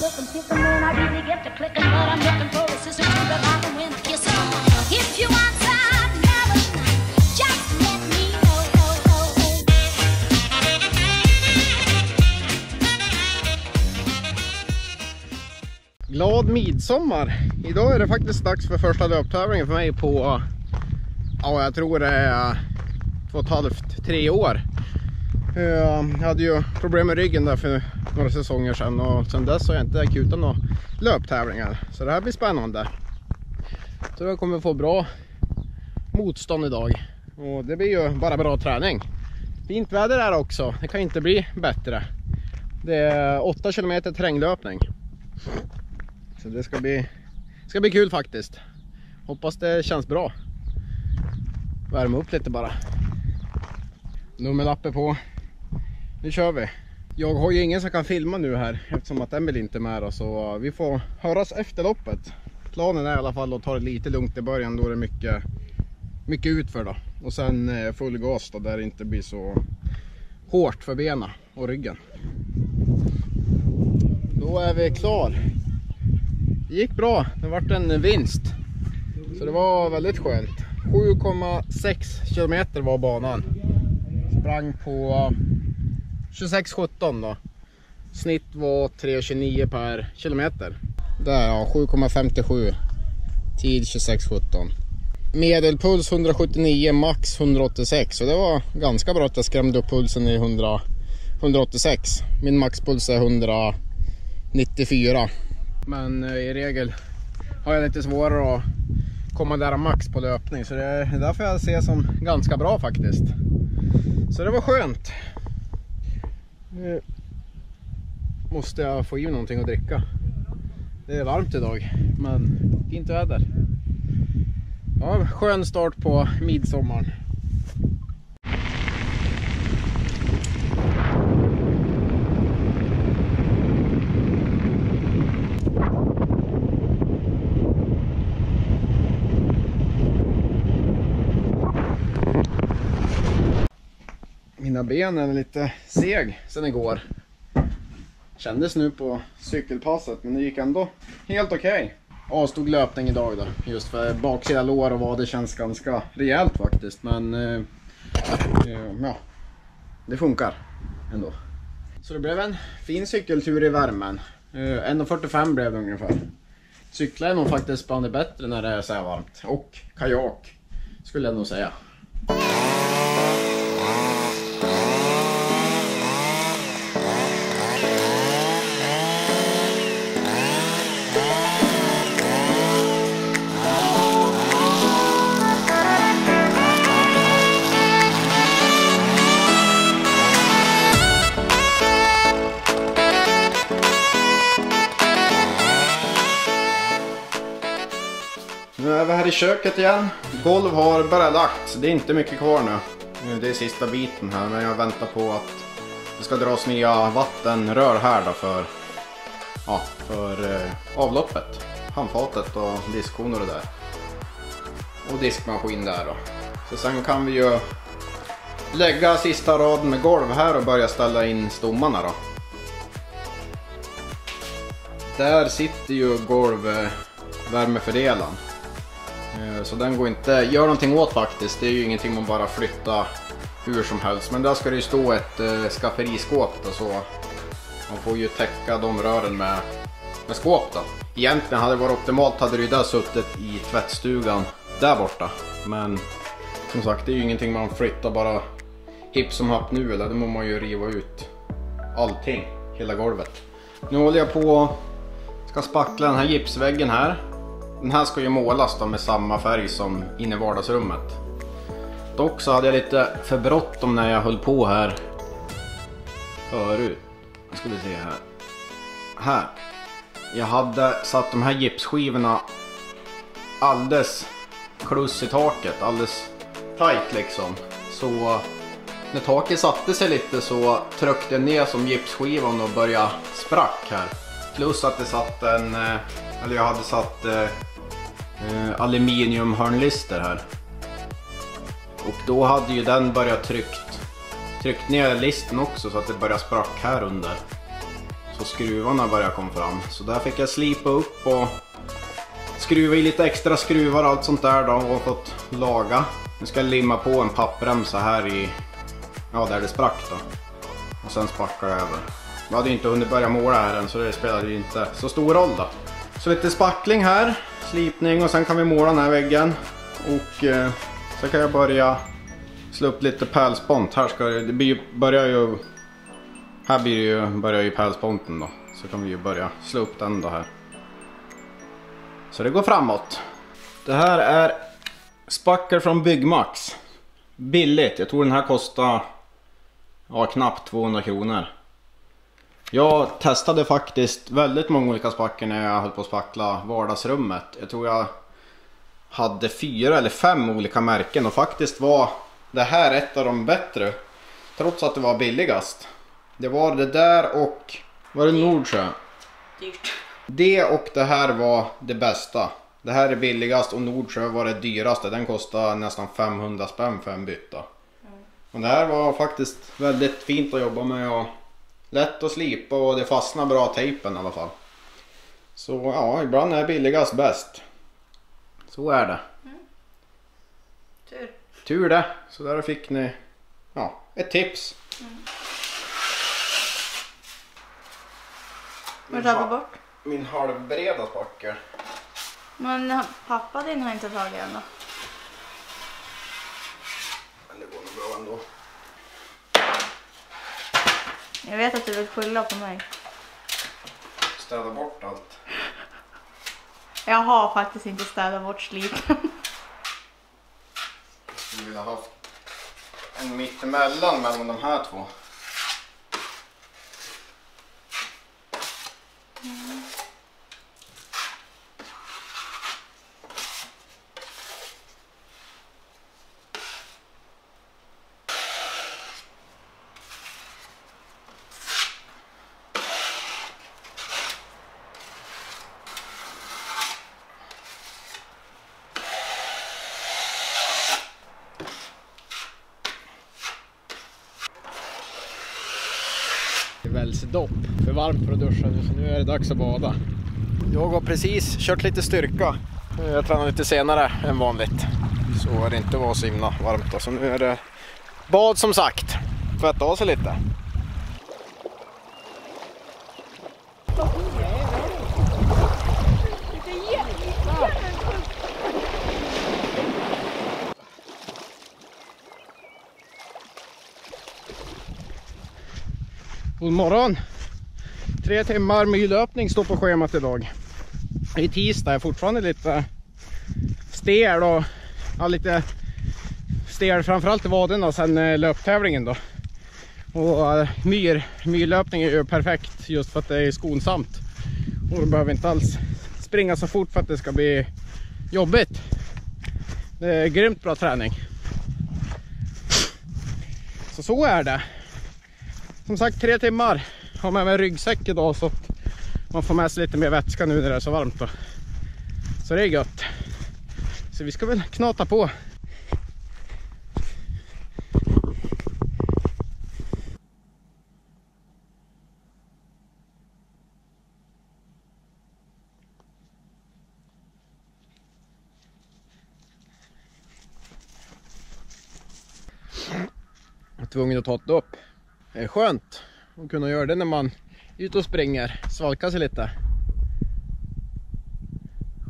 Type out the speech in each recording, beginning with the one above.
when I really get to clicking. But I'm looking for a sister I can win. If you want some just let me know. Glad midsommar! Idag är det faktiskt dags för första löptävlingen för mig på, ja jag tror det är två och ett halvt, tre år. Eh, jag hade ju problem med ryggen där för några säsonger sedan och sedan dess har jag inte kutat några löptävlingar. Så det här blir spännande. Så jag kommer få bra motstånd idag. Och det blir ju bara bra träning. Fint väder här också, det kan inte bli bättre. Det är 8 km terränglöpning. Så det ska bli, ska bli kul faktiskt. Hoppas det känns bra. Värma upp lite bara. Nummerlappen på. Nu kör vi. Jag har ju ingen som kan filma nu här eftersom att Emelie inte är med då, så eh, vi får höras efter loppet. Planen är i alla fall att ta det lite lugnt i början då är det mycket, mycket utför då. Och sen eh, full gas då där det inte blir så hårt för benen och ryggen. Då är vi klar. Det gick bra, det vart en vinst. Så det var väldigt skönt. 7,6 kilometer var banan. Sprang på 26,17 då. Snitt var 3,29 per kilometer. Där ja, 7,57. Tid 26,17. Medelpuls 179, max 186. Så det var ganska bra att jag skrämde upp pulsen i 100, 186. Min maxpuls är 194. Men eh, i regel har jag lite svårare att komma där max på löpning. Så det är därför jag ser som ganska bra faktiskt. Så det var skönt. Nu måste jag få i mig någonting att dricka. Det är varmt idag, men fint väder. Ja, skön start på midsommaren. Mina ben är lite seg sen igår. Kändes nu på cykelpasset men det gick ändå helt okej. Avstod löpning idag då. Just för baksida lår och vader känns ganska rejält faktiskt. Men eh, eh, ja, det funkar ändå. Så det blev en fin cykeltur i värmen. Eh, 1.45 blev det ungefär. Cykla är nog faktiskt bland det bättre när det är så här varmt. Och kajak skulle jag nog säga. Nu är vi här i köket igen. Golv har bara lagts, det är inte mycket kvar nu. Nu, Det är sista biten här men jag väntar på att det ska dras nya vattenrör här då för, ja, för eh, avloppet. Handfatet och diskhon och det där. Och diskmaskin där då. Så sen kan vi ju lägga sista raden med golv här och börja ställa in stommarna då. Där sitter ju golvvärmefördelaren. Eh, Eh, så den går inte att göra någonting åt faktiskt. Det är ju ingenting man bara flyttar hur som helst. Men där ska det ju stå ett eh, skafferiskåp då, så man får ju täcka de rören med, med skåp då. Egentligen hade det varit optimalt hade det ju där suttit i tvättstugan där borta. Men som sagt det är ju ingenting man flyttar bara hipp som happ nu eller då måste man ju riva ut allting, hela golvet. Nu håller jag på ska spackla den här gipsväggen här. Den här ska ju målas då med samma färg som inne i vardagsrummet. Dock så hade jag lite för bråttom när jag höll på här förut. Nu ska vi se här. Här. Jag hade satt de här gipsskivorna alldeles kluss i taket, alldeles tight liksom. Så när taket satte sig lite så tryckte jag ner som gipsskivan och började sprack här. Plus att det satt en, eh, eller jag hade satt eh, eh, aluminiumhörnlister här. Och då hade ju den börjat tryckt, tryckt ner listen också så att det började sprack här under. Så skruvarna började komma fram. Så där fick jag slipa upp och skruva i lite extra skruvar och allt sånt där då och fått laga. Nu ska jag limma på en pappremsa här i, ja där det sprack då. Och sen spackar jag över. Jag hade ju inte hunnit börja måla här än så det spelade ju inte så stor roll då. Så lite spackling här, slipning och sen kan vi måla den här väggen. Och eh, så kan jag börja slå upp lite pärlspont. Här ska det, det blir, börjar ju... Här blir det ju, börjar ju pärlsponten då. Så kan vi ju börja slå upp den då här. Så det går framåt. Det här är spackel från Byggmax. Billigt. Jag tror den här kostar ja, knappt 200 kronor. Jag testade faktiskt väldigt många olika spackel när jag höll på att spackla vardagsrummet. Jag tror jag hade fyra eller fem olika märken och faktiskt var det här ett av de bättre. Trots att det var billigast. Det var det där och var det Nordsjö? Dyrt. Det och det här var det bästa. Det här är billigast och Nordsjö var det dyraste. Den kostade nästan 500 spänn för en bytta. Och det här var faktiskt väldigt fint att jobba med och lätt att slipa och det fastnar bra tejpen i alla fall. Så ja, ibland är billigast bäst. Så är det. Tur. Tur det. Så där fick ni ja, ett tips. Vad tar vi bort? Min halvbreda spackel. Men pappa din har inte tagit än då? Men det går nog bra ändå. Jag vet att du vill skylla på mig. Städa bort allt. Jag har faktiskt inte städat bort slipen. skulle vilja haft en mittemellan mellan de här två. Välsedopp. För varmt för att duscha nu så nu är det dags att bada. Jag har precis kört lite styrka. Jag tränar lite senare än vanligt. Så det inte var så himla varmt. Så nu är det bad som sagt. Tvätta av sig lite. God morgon! Tre timmar myrlöpning står på schemat idag. Det är tisdag, jag är fortfarande lite stel och ja, lite stel framförallt i vaderna sen eh, löptävlingen då. Och eh, myr, myrlöpning är ju perfekt just för att det är skonsamt. Och du behöver inte alls springa så fort för att det ska bli jobbigt. Det är grymt bra träning. Så så är det. Som sagt tre timmar. Har med mig ryggsäck idag så att man får med sig lite mer vätska nu när det är så varmt. Då. Så det är gött. Så vi ska väl knata på. Jag tvungen att ta ett dopp är skönt att kunna göra det när man är ute och springer, svalka sig lite.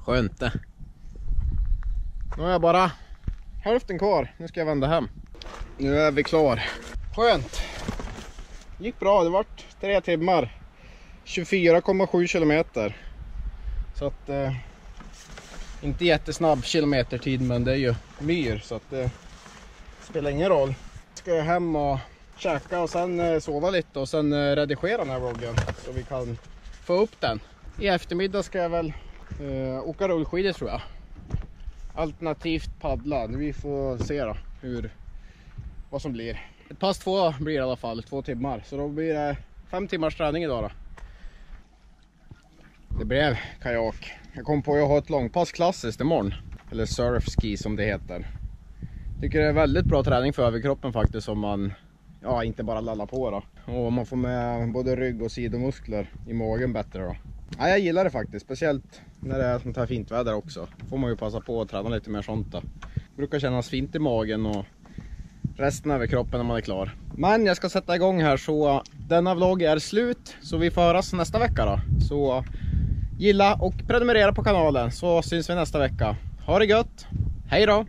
Skönt det. Nu har jag bara hälften kvar, nu ska jag vända hem. Nu är vi klar. Skönt. Gick bra, det vart tre timmar. 24,7 kilometer. Så att eh, inte jättesnabb kilometertid men det är ju myr så att det spelar ingen roll. Ska jag hem och käka och sen eh, sova lite och sen eh, redigera den här vloggen så vi kan få upp den. I eftermiddag ska jag väl eh, åka rullskidor tror jag. Alternativt paddla. Vi får se då hur, vad som blir. Ett pass två blir det i alla fall, två timmar. Så då blir det fem timmars träning idag då. Det blev kajak. Jag kom på att jag har ett långpass klassiskt imorgon. Eller surfski som det heter. Tycker det är väldigt bra träning för överkroppen faktiskt om man ja, inte bara lalla på då. Och man får med både rygg och sidomuskler i magen bättre då. Ja, jag gillar det faktiskt, speciellt när det är sånt här fint väder också. Får man ju passa på att träna lite mer sånt då. Brukar kännas fint i magen och resten över kroppen när man är klar. Men jag ska sätta igång här så denna vlogg är slut. Så vi får höras nästa vecka då. Så gilla och prenumerera på kanalen så syns vi nästa vecka. Ha det gött! Hej då!